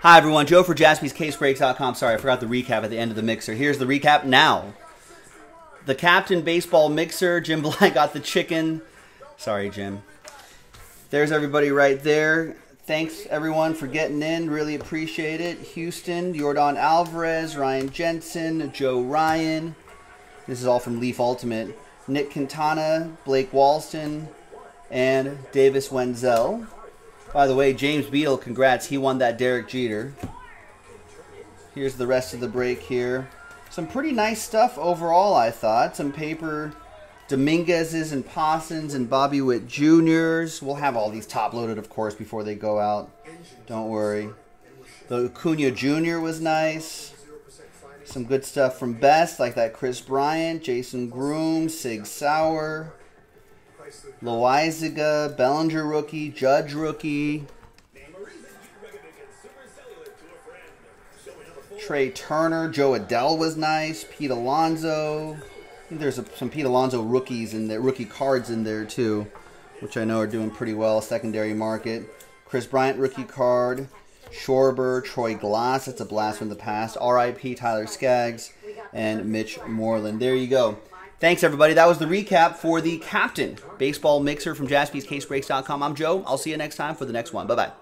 Hi, everyone. Joe for jaspyscasebreaks.com. Sorry, I forgot the recap at the end of the mixer. Here's the recap now. The Captain Baseball Mixer. Jim Bly got the chicken. Sorry, Jim. There's everybody right there. Thanks, everyone, for getting in. Really appreciate it. Houston, Yordan Alvarez, Ryan Jensen, Joe Ryan. This is all from Leaf Ultimate. Nick Quintana, Blake Walston, and Davis Wendzel. By the way, James Beadle, congrats. He won that Derek Jeter. Here's the rest of the break here. Some pretty nice stuff overall, I thought. Some paper Dominguez's and Possins and Bobby Witt Jr.'s. We'll have all these top loaded, of course, before they go out. Don't worry. The Acuna Jr. was nice. Some good stuff from Best, like that Kris Bryant, Jason Groome, Sig Sauer, Loizaga, Bellinger rookie, Judge rookie, Trea Turner, Jo Adell was nice, Pete Alonso. there's a, some Pete Alonso rookies and the rookie cards in there too, which I know are doing pretty well secondary market. Kris Bryant rookie card, Schwarber, Troy Glaus. that's a blast from the past. R.I.P. Tyler Skaggs and Mitch Moreland. There you go. Thanks, everybody. That was the recap for the Captain Baseball Mixer from jaspyscasebreaks.com. I'm Joe. I'll see you next time for the next one. Bye bye.